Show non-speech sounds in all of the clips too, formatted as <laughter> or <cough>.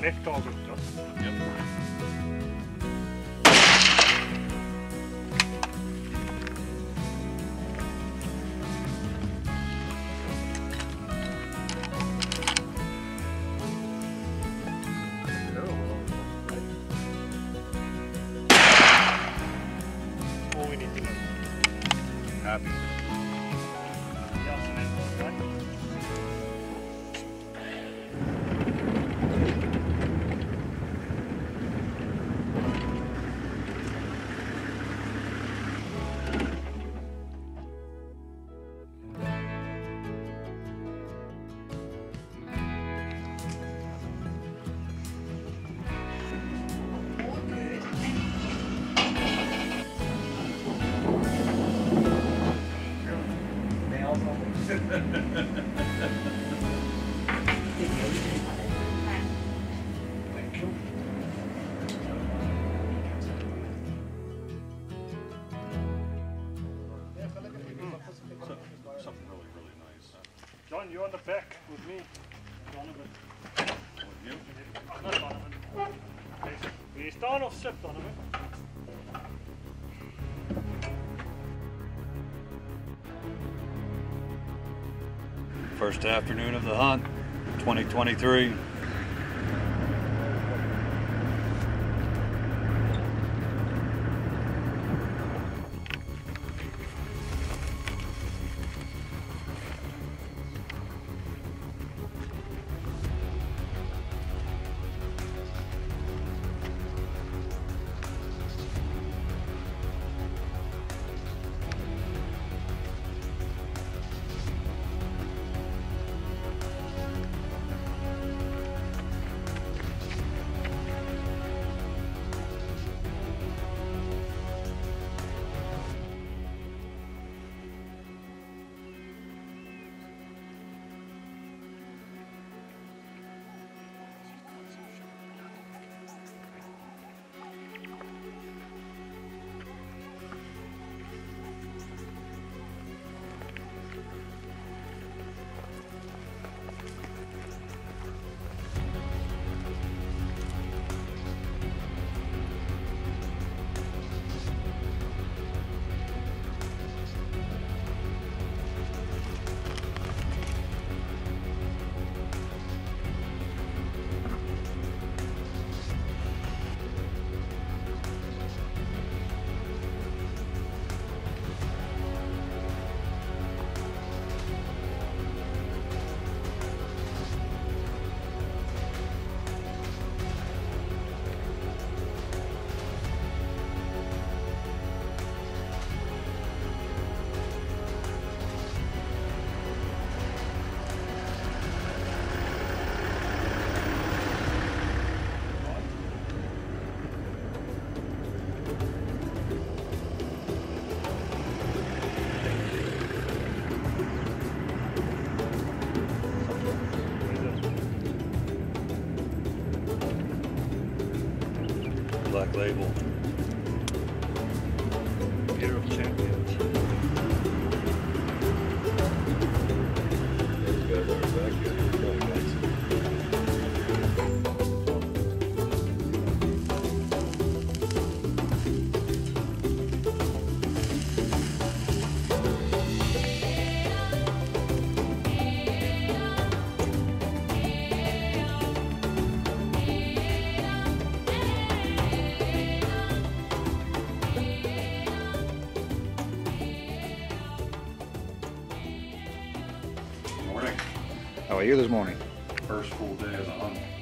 left or right. Yep. first afternoon of the hunt 2023. saw you this morning. First full day of the hunt.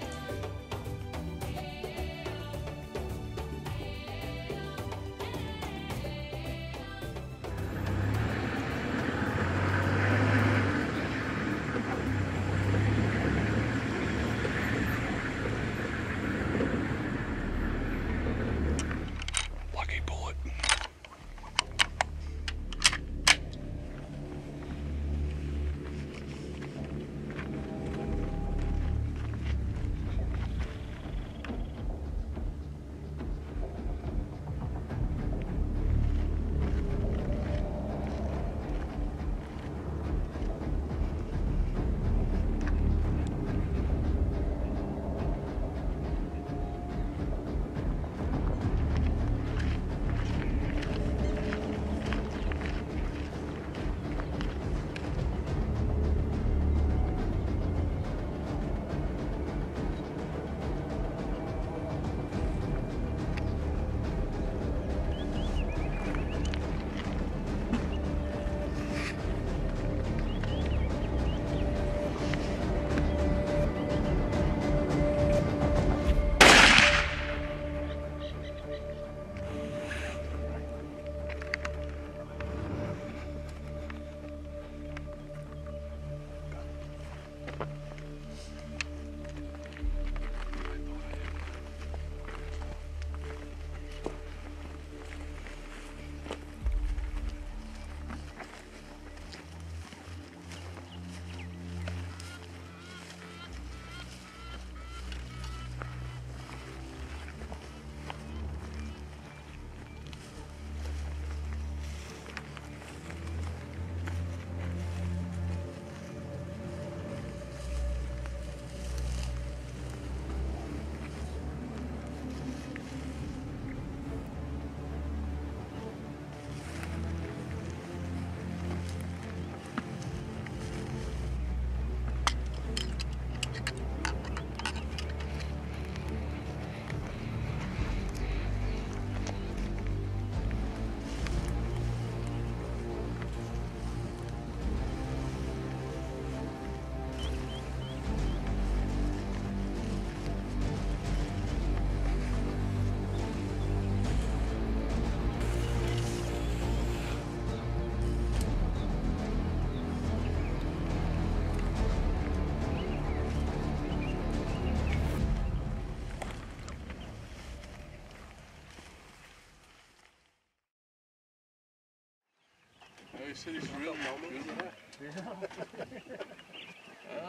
Said he's real good with that. Yeah.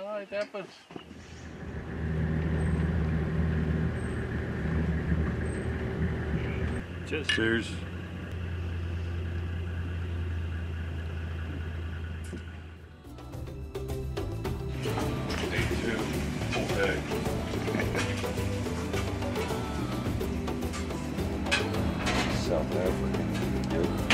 Right, that was. Cheers. Cheers. South Africa. Yep.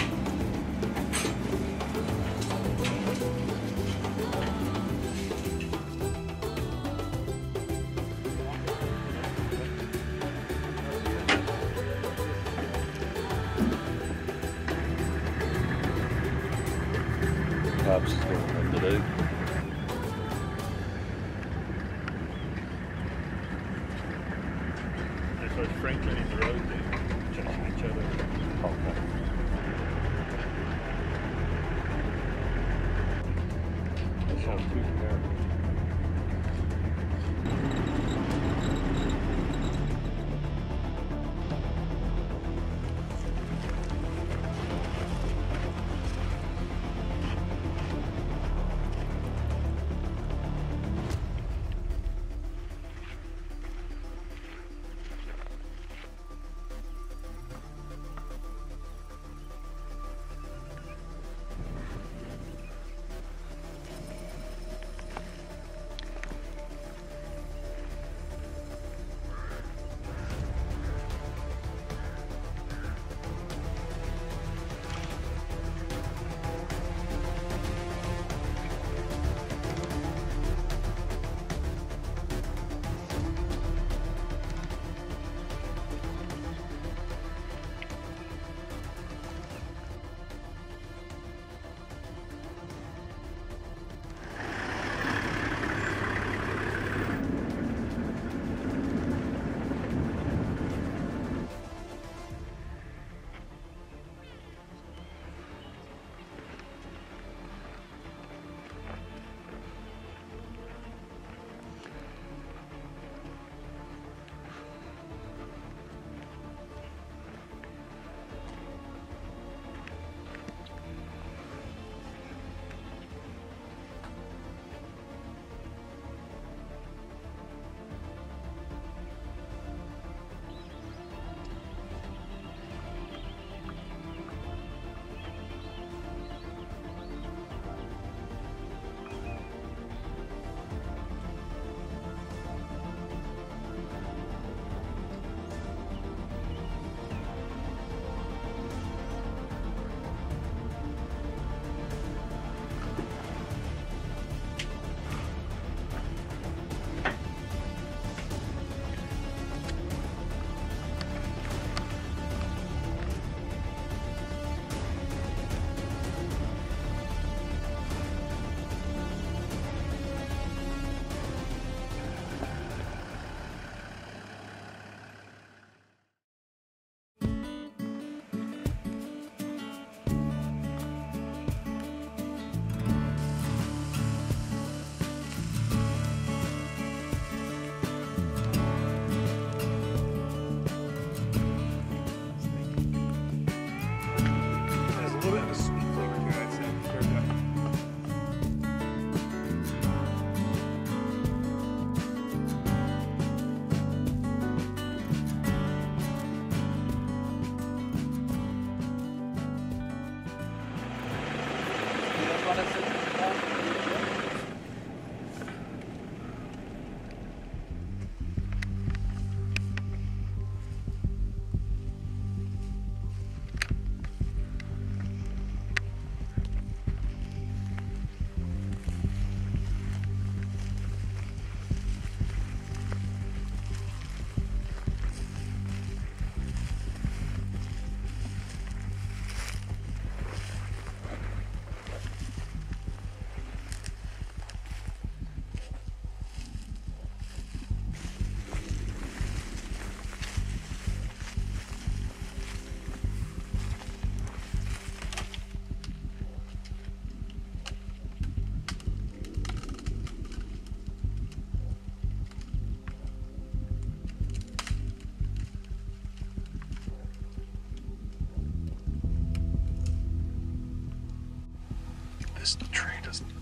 This. Tree doesn't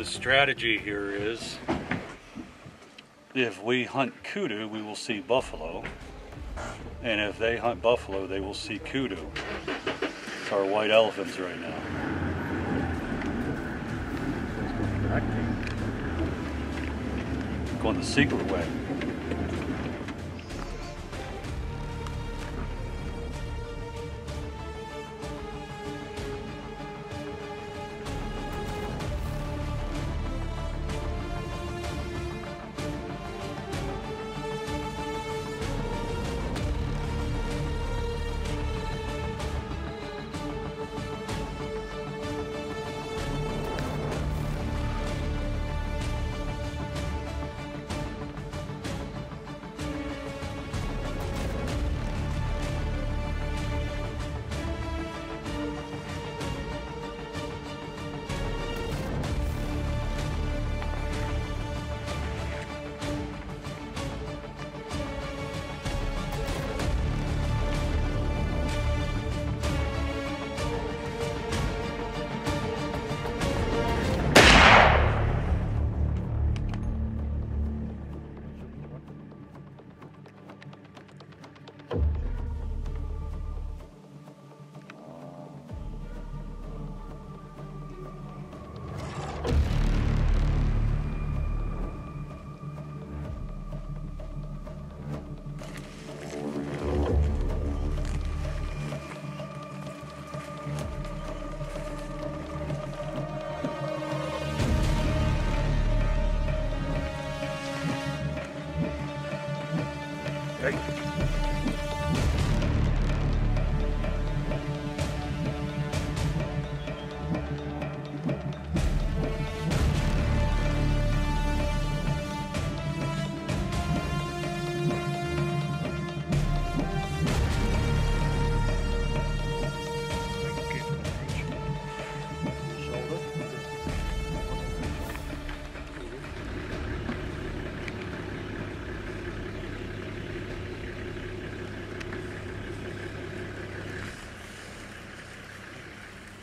The strategy here is if we hunt kudu, we will see buffalo. And if they hunt buffalo, they will see kudu. It's our white elephants right now. Going the secret way.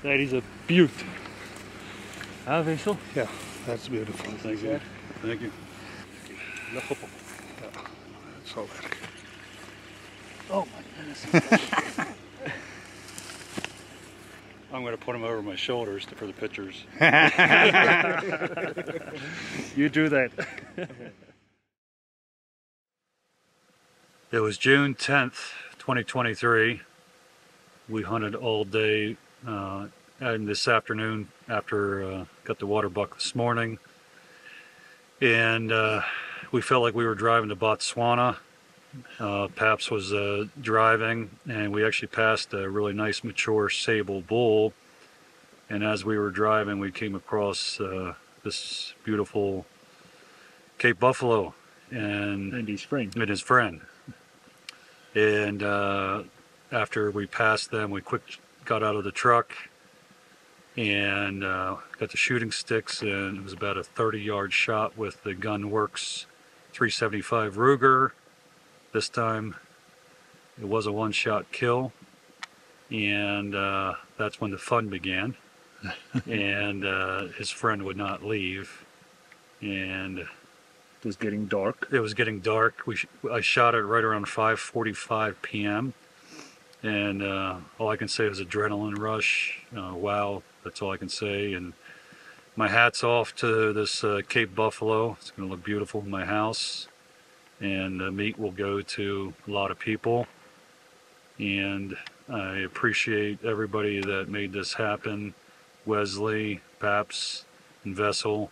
That is a beaut. Huh, Vishal? Yeah, that's beautiful. Thank you. Thank you. Yeah. That's all that. Oh my goodness. <laughs> I'm going to put them over my shoulders for the pictures. <laughs> You do that. <laughs> It was June 10th, 2023. We hunted all day uh, and this afternoon after uh, got the water buck this morning. And uh, we felt like we were driving to Botswana. Uh, Paps was uh, driving, and we actually passed a really nice mature sable bull. And as we were driving, we came across uh, this beautiful Cape Buffalo. And And his friend. and his friend. And uh, after we passed them, we quick got out of the truck and uh, got the shooting sticks, and it was about a 30 yard shot with the Gunwerks 375 Ruger. This time it was a one shot kill, and uh, that's when the fun began. <laughs> and uh, his friend would not leave. And It was getting dark. it was getting dark. We sh- I shot it right around 5:45 p.m. And uh, all I can say is adrenaline rush. Uh, wow, that's all I can say. And my hat's off to this uh, Cape Buffalo. It's going to look beautiful in my house. And the meat will go to a lot of people. And I appreciate everybody that made this happen. Wesley, Paps, and Vessel.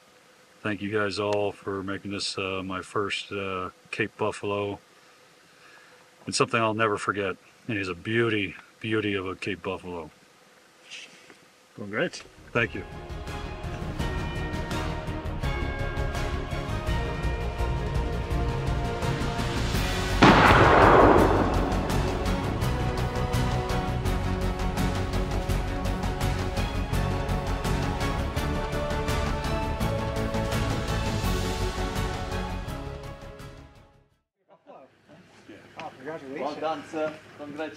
Thank you guys all for making this uh, my first uh, Cape Buffalo. It's something I'll never forget. It is a beauty, beauty of a Cape Buffalo. Going great. Thank you.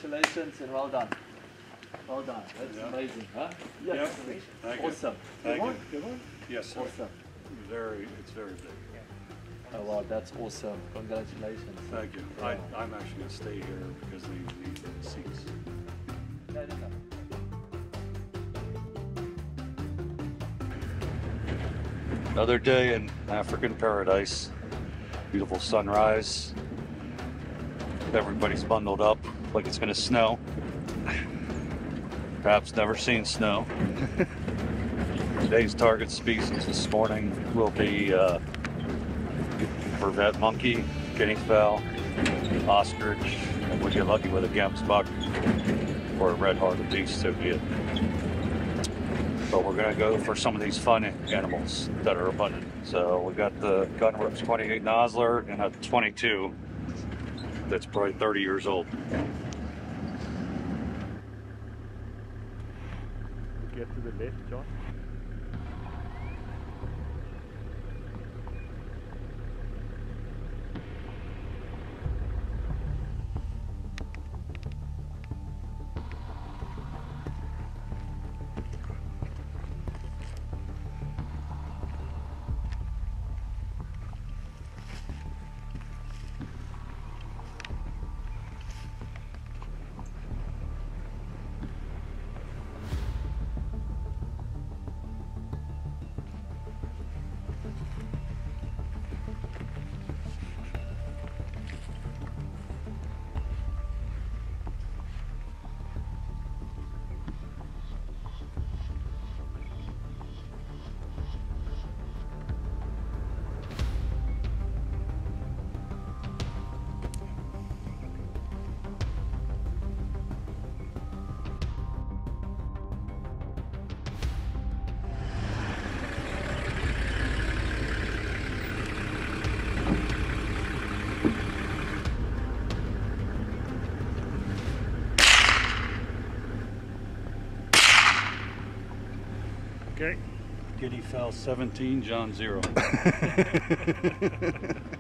Congratulations and well done. Well done. That's amazing, huh? Yes. Thank you. Awesome. Thank you. Good one. Yes, sir. Awesome. Very, it's very big. Oh wow, that's awesome. Congratulations. Thank you. I, I'm actually gonna stay here because these these seats. No, no, no. Another day in African paradise. Beautiful sunrise. Everybody's bundled up like it's gonna snow. Perhaps never seen snow. Today's target species this morning will be uh, vervet monkey, guinea fowl, ostrich, and we get lucky with a gemsbuck or a red hartebeest, so be it. But we're gonna go for some of these fun animals that are abundant. So we got the Gunwerks 28 Nosler and a 22 that's probably 30 years old. Get to the left, John. Fowl 17, John 0. <laughs>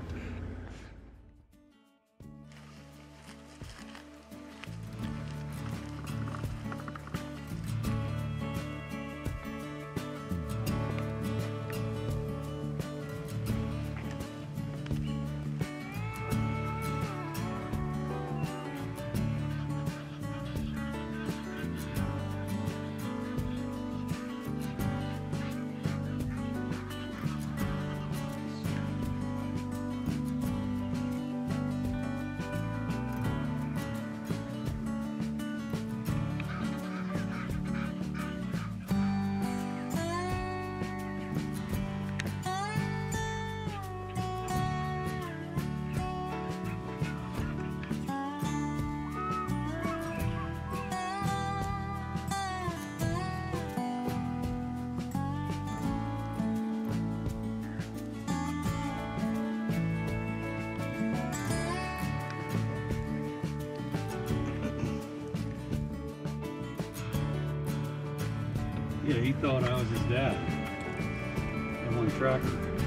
Yeah, he thought I was his dad. I'm on tracker.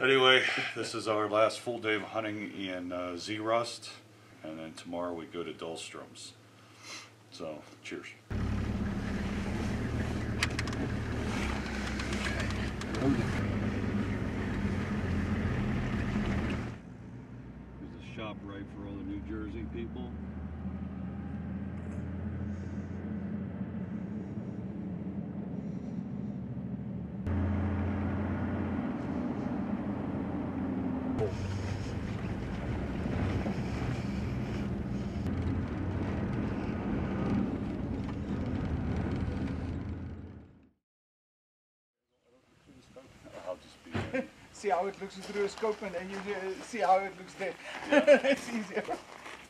Anyway, this is our last full day of hunting in uh, Zeerust, and then tomorrow we go to Dullstroom's. So, cheers. There's a shop right for all the New Jersey people. I'll just be. See how it looks through a scope and then you uh, see how it looks there. <laughs> it's easier.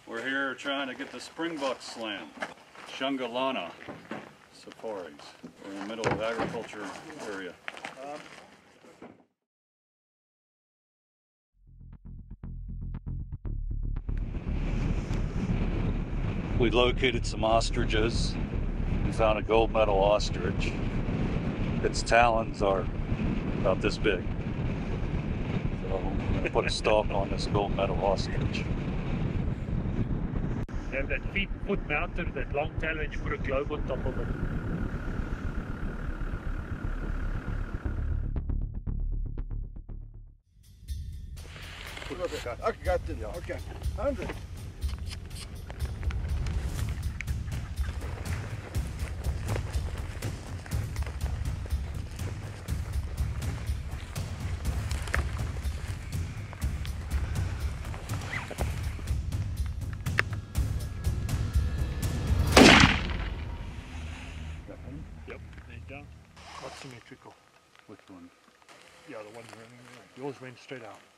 We're here trying to get the Springbuck Slam, Shungalana Safaris. We're in the middle of agriculture area. We located some ostriches. We found a gold medal ostrich. Its talons are about this big. So I'm gonna put a stalk on this gold medal ostrich. They have that feet foot mounted, that long tail, and you put a globe on top of it. Okay, got it. Okay, 100. Straight out.